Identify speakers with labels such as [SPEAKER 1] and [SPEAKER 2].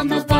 [SPEAKER 1] fondos